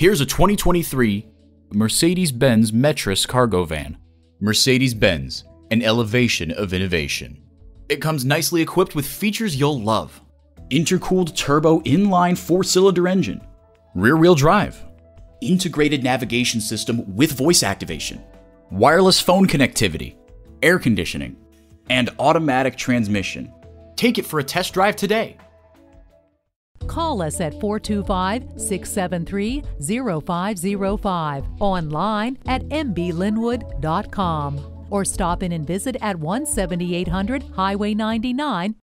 Here's a 2023 Mercedes-Benz Metris cargo van. Mercedes-Benz, an elevation of innovation. It comes nicely equipped with features you'll love. Intercooled turbo inline four-cylinder engine, rear-wheel drive, integrated navigation system with voice activation, wireless phone connectivity, air conditioning, and automatic transmission. Take it for a test drive today. Call us at 425 673 0505, online at mblynnwood.com, or stop in and visit at 17800 Highway 99